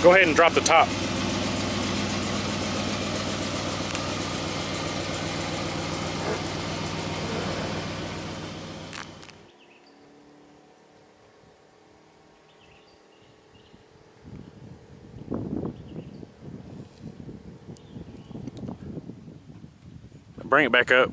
Now go ahead and drop the top. Bring it back up.